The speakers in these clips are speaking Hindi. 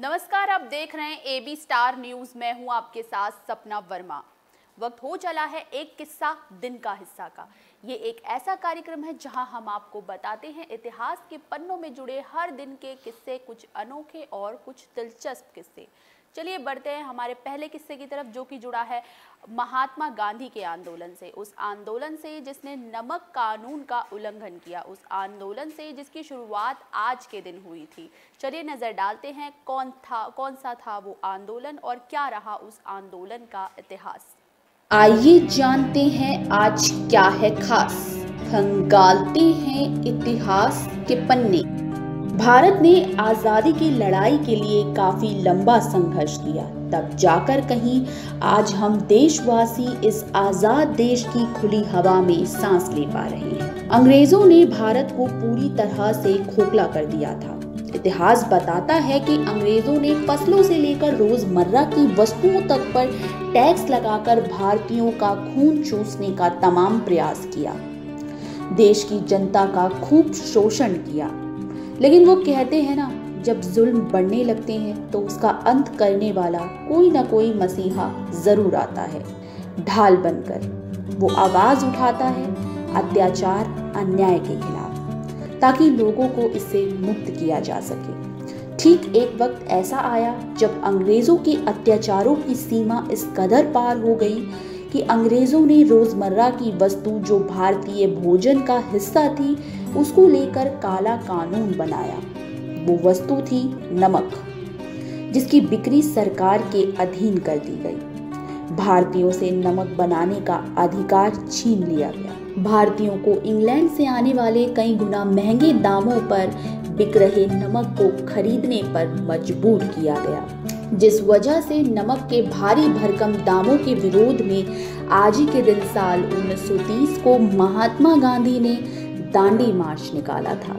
नमस्कार, आप देख रहे हैं एबी स्टार न्यूज़ मैं हूँ आपके साथ सपना वर्मा। वक्त हो चला है एक किस्सा दिन का हिस्सा का। ये एक ऐसा कार्यक्रम है जहाँ हम आपको बताते हैं इतिहास के पन्नों में जुड़े हर दिन के किस्से, कुछ अनोखे और कुछ दिलचस्प किस्से। चलिए बढ़ते हैं हमारे पहले किस्से की तरफ़, जो कि जुड़ा है महात्मा गांधी के आंदोलन से। उस आंदोलन से जिसने नमक कानून का उल्लंघन किया, उस आंदोलन से जिसकी शुरुआत आज के दिन हुई थी। चलिए नज़र डालते हैं कौन था, कौन सा था वो आंदोलन और क्या रहा उस आंदोलन का इतिहास। आइए जानते हैं आज क्या है खास। खंगालते हैं इतिहास के पन्ने। भारत ने आज़ादी की लड़ाई के लिए काफ़ी लंबा संघर्ष किया। तब जाकर कहीं आज हम देशवासी इस आज़ाद देश की खुली हवा में सांस ले पा रहे हैं। अंग्रेज़ों ने भारत को पूरी तरह से खोखला कर दिया था। इतिहास बताता है कि अंग्रेज़ों ने फ़सलों से लेकर रोज़मर्रा की वस्तुओं तक पर टैक्स लगाकर भारतीयों का खून चूसने का तमाम प्रयास किया। देश की जनता का खूब शोषण किया। लेकिन वो कहते हैं ना, जब जुल्म बढ़ने लगते हैं तो उसका अंत करने वाला कोई ना कोई मसीहा ज़रूर आता है। ढाल बनकर, वो आवाज़ उठाता है अत्याचार, अन्याय के खिलाफ, ताकि लोगों को इससे मुक्त किया जा सके। ठीक एक वक्त ऐसा आया, जब अंग्रेज़ों के अत्याचारों की सीमा इस कदर पार हो गई कि अंग्रेज़ों ने रोज़मर्रा की वस्तु, जो भारतीय भोजन का हिस्सा थी उसको लेकर काला कानून बनाया। वो वस्तु थी नमक, जिसकी बिक्री सरकार के अधीन कर दी गई। भारतीयों से नमक बनाने का अधिकार छीन लिया गया। भारतीयों को इंग्लैंड से आने वाले कई गुना महँगे दामों पर बिक रहे नमक को खरीदने पर मजबूर किया गया, जिस वजह से नमक के भारी भरकम दामों के विरोध में आज ही के दिन साल 1930 को महात्मा गांधी ने दांडी मार्च निकाला था।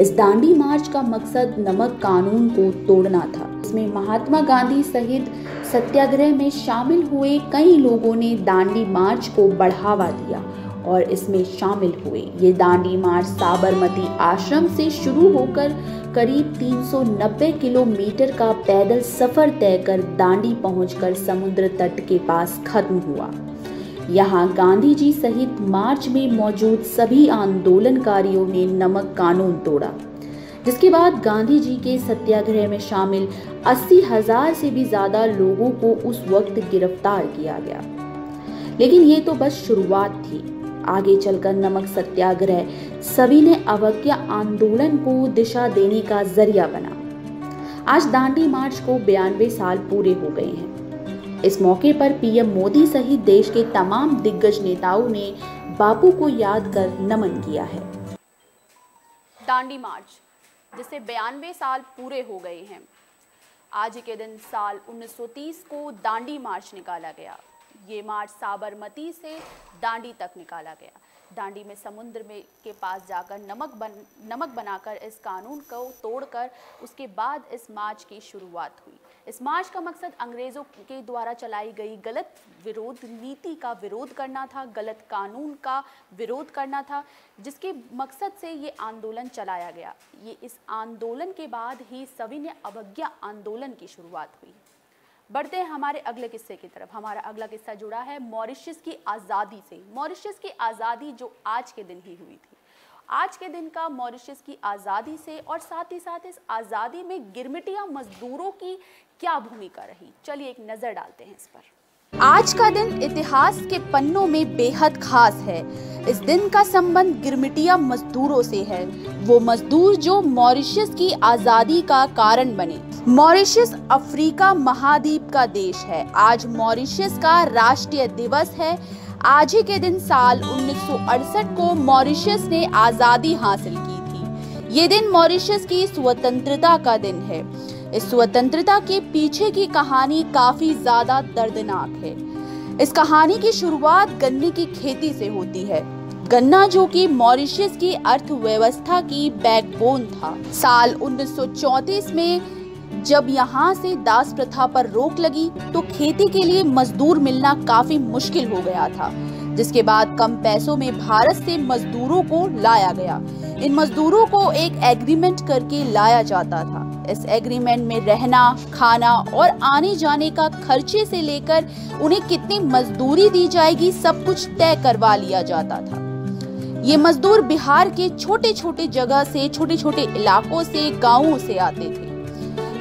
इस दांडी मार्च का मकसद नमक कानून को तोड़ना था। इसमें महात्मा गांधी सहित सत्याग्रह में शामिल हुए कई लोगों ने दांडी मार्च को बढ़ावा दिया और इसमें शामिल हुए। ये दांडी मार्च साबरमती आश्रम से शुरू होकर करीब 390 किलोमीटर का पैदल सफ़र तय कर दांडी पहुंचकर समुद्र तट के पास खत्म हुआ। यहाँ गांधी जी सहित मार्च में मौजूद सभी आंदोलनकारियों ने नमक कानून तोड़ा, जिसके बाद गांधी जी के सत्याग्रह में शामिल अस्सी हज़ार से भी ज़्यादा लोगों को उस वक्त गिरफ़्तार किया गया। लेकिन ये तो बस शुरुआत थी। आगे चलकर नमक सत्याग्रह सभी ने अवज्ञा आंदोलन को दिशा देने का ज़रिया बना। आज दांडी मार्च को बयानवे साल पूरे हो गए हैं। इस मौके पर पीएम मोदी सहित देश के तमाम दिग्गज नेताओं ने बापू को याद कर नमन किया है। दांडी मार्च, जिसे बयानवे साल पूरे हो गए हैं। आज के दिन साल 1930 को दांडी मार्च निकाला गया। ये मार्च साबरमती से दांडी तक निकाला गया। दांडी में समुद्र में के पास जाकर नमक बन, नमक बनाकर इस कानून को तोड़कर उसके बाद इस मार्च की शुरुआत हुई। इस मार्च का मकसद अंग्रेज़ों के द्वारा चलाई गई गलत विरोध, नीति का विरोध करना था, गलत कानून का विरोध करना था, जिसके मकसद से ये आंदोलन चलाया गया। ये इस आंदोलन के बाद ही सभी ने अवज्ञा आंदोलन की शुरुआत हुई। बढ़ते हैं हमारे अगले किस्से की तरफ़। हमारा अगला किस्सा जुड़ा है मॉरिशस की आज़ादी से। मॉरिशस की आज़ादी जो आज के दिन ही हुई थी। आज के दिन का मॉरिशस की आज़ादी से और साथ ही साथ इस आज़ादी में गिरमिटिया मजदूरों की क्या भूमिका रही? चलिए एक नज़र डालते हैं इस पर। आज का दिन इतिहास के पन्नों में बेहद खास है। इस दिन का संबंध गिरमिटिया मजदूरों से है। वो मजदूर जो मॉरिशस की आज़ादी का कारण बने। मॉरिशस अफ्रीका महाद्वीप का देश है। आज मॉरिशस का राष्ट्रीय दिवस है। आज ही के दिन साल 1968 को मॉरिशस ने आज़ादी हासिल की थी। ये दिन मॉरिशस की स्वतंत्रता का दिन है। इस स्वतंत्रता के पीछे की कहानी काफ़ी ज़्यादा दर्दनाक है। इस कहानी की शुरुआत गन्ने की खेती से होती है। गन्ना जो कि मॉरिशस की अर्थव्यवस्था की बैकबोन था। साल 1934 में जब यहाँ से दास प्रथा पर रोक लगी तो खेती के लिए मजदूर मिलना काफ़ी मुश्किल हो गया था, जिसके बाद कम पैसों में भारत से मजदूरों को लाया गया। इन मजदूरों को एक एग्रीमेंट करके लाया जाता था। इस एग्रीमेंट में रहना, खाना और आने जाने का खर्चे से लेकर उन्हें कितनी मजदूरी दी जाएगी, सब कुछ तय करवा लिया जाता था। ये मजदूर बिहार के छोटे छोटे जगह से छोटे छोटे इलाकों से, गाँवों से आते थे।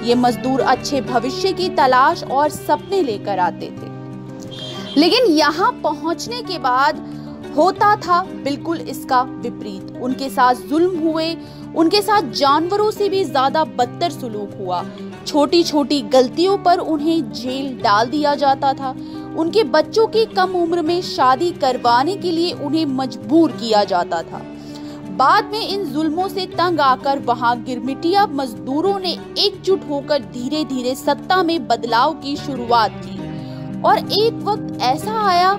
ये मजदूर अच्छे भविष्य की तलाश और सपने लेकर आते थे। लेकिन यहाँ पहुँचने के बाद होता था बिल्कुल इसका विपरीत। उनके साथ जुल्म हुए, उनके साथ जानवरों से भी ज़्यादा बदतर सुलूक हुआ। छोटी छोटी गलतियों पर उन्हें जेल डाल दिया जाता था। उनके बच्चों की कम उम्र में शादी करवाने के लिए उन्हें मजबूर किया जाता था। बाद में इन जुल्मों से तंग आकर वहाँ गिरमिटिया मजदूरों ने एकजुट होकर धीरे धीरे सत्ता में बदलाव की शुरुआत की। और एक वक्त ऐसा आया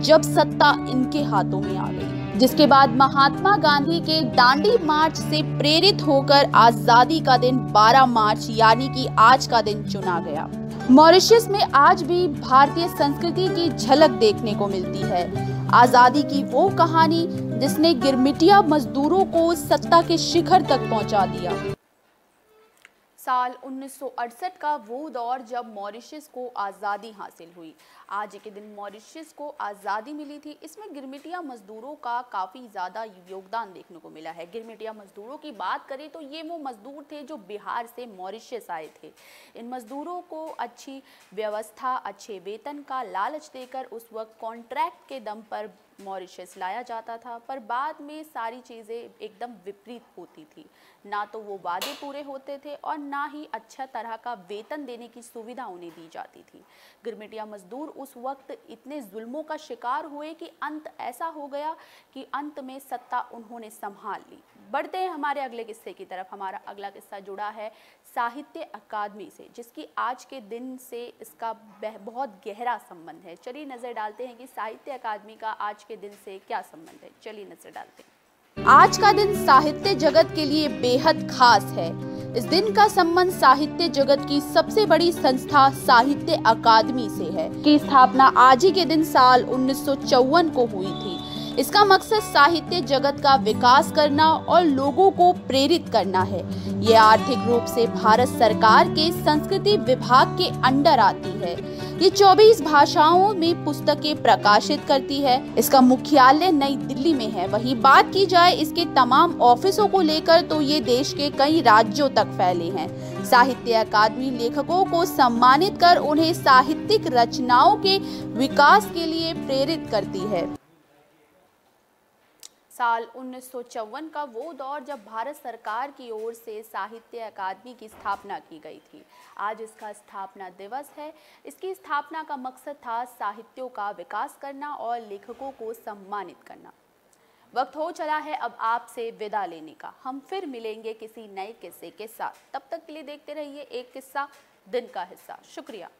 जब सत्ता इनके हाथों में आ गई, जिसके बाद महात्मा गांधी के दांडी मार्च से प्रेरित होकर आज़ादी का दिन 12 मार्च यानी कि आज का दिन चुना गया। मॉरिशस में आज भी भारतीय संस्कृति की झलक देखने को मिलती है। आज़ादी की वो कहानी जिसने गिरमिटिया मजदूरों को सत्ता के शिखर तक पहुँचा दिया। साल 1968 का वो दौर जब मॉरिशस को आज़ादी हासिल हुई। आज के दिन मॉरिशस को आज़ादी मिली थी। इसमें गिरमिटिया मजदूरों का काफ़ी ज़्यादा योगदान देखने को मिला है। गिरमिटिया मजदूरों की बात करें तो ये वो मजदूर थे जो बिहार से मॉरिशस आए थे। इन मजदूरों को अच्छी व्यवस्था, अच्छे वेतन का लालच देकर उस वक्त कॉन्ट्रैक्ट के दम पर मॉरिशस लाया जाता था, पर बाद में सारी चीज़ें एकदम विपरीत होती थी। ना तो वो वादे पूरे होते थे और ना ही अच्छा तरह का वेतन देने की सुविधा उन्हें दी जाती थी। गिरमिटिया मजदूर उस वक्त इतने जुल्मों का शिकार हुए कि अंत ऐसा हो गया कि अंत में सत्ता उन्होंने संभाल ली। बढ़ते हैं हमारे अगले किस्से की तरफ़। हमारा अगला किस्सा जुड़ा है साहित्य अकादमी से, जिसकी आज के दिन से इसका बहुत गहरा संबंध है। चलिए नज़र डालते हैं कि साहित्य अकादमी का आज के दिन से क्या संबंध है। चलिए नज़र डालते हैं। आज का दिन साहित्य जगत के लिए बेहद खास है। इस दिन का संबंध साहित्य जगत की सबसे बड़ी संस्था साहित्य अकादमी से है, की स्थापना आज ही के दिन साल उन्नीस सौ चौवन को हुई थी। इसका मकसद साहित्य जगत का विकास करना और लोगों को प्रेरित करना है। ये आर्थिक रूप से भारत सरकार के संस्कृति विभाग के अंडर आती है। ये 24 भाषाओं में पुस्तकें प्रकाशित करती है। इसका मुख्यालय नई दिल्ली में है। वही बात की जाए इसके तमाम ऑफिसों को लेकर तो ये देश के कई राज्यों तक फैले हैं। साहित्य अकादमी लेखकों को सम्मानित कर उन्हें साहित्यिक रचनाओं के विकास के लिए प्रेरित करती है। साल उन्नीस सौ चौवन का वो दौर जब भारत सरकार की ओर से साहित्य अकादमी की स्थापना की गई थी। आज इसका स्थापना दिवस है। इसकी स्थापना का मकसद था साहित्यों का विकास करना और लेखकों को सम्मानित करना। वक्त हो चला है अब आपसे विदा लेने का। हम फिर मिलेंगे किसी नए किस्से के साथ। तब तक के लिए देखते रहिए, एक किस्सा, दिन का हिस्सा। शुक्रिया।